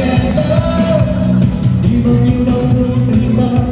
together Even you don't know me